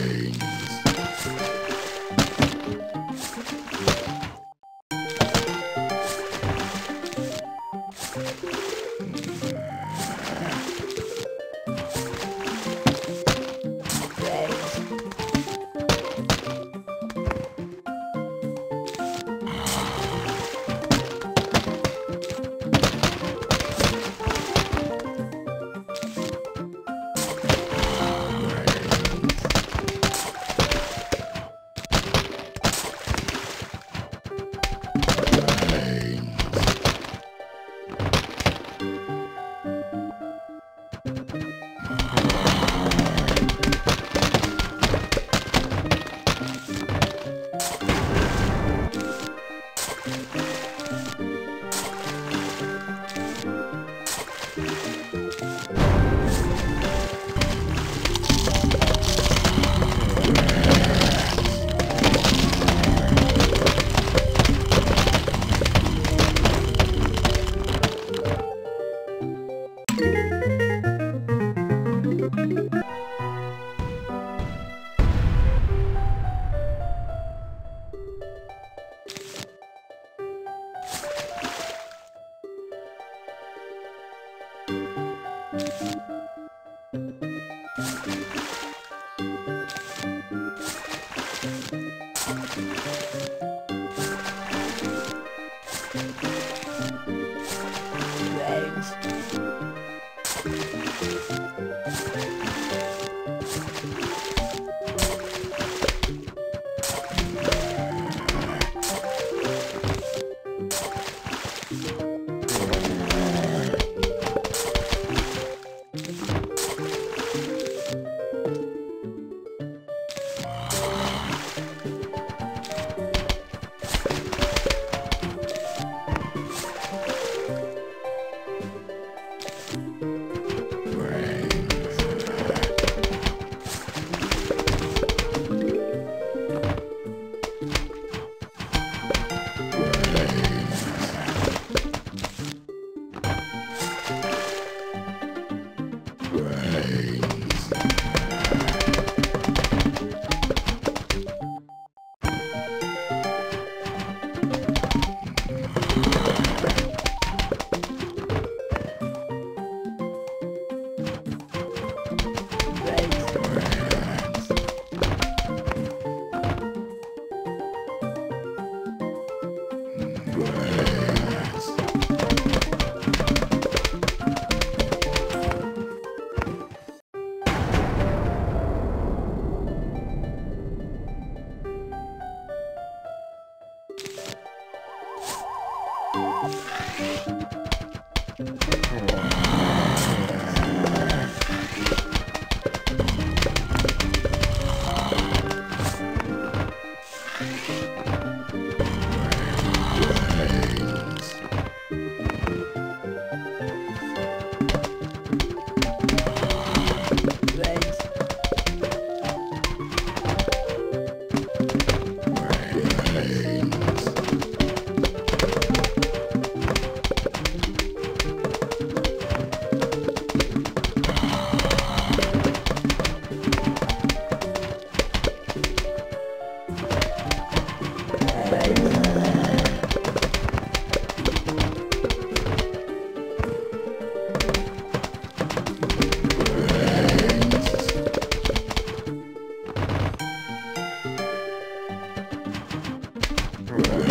Bang. Thanks. you Oh. Okay.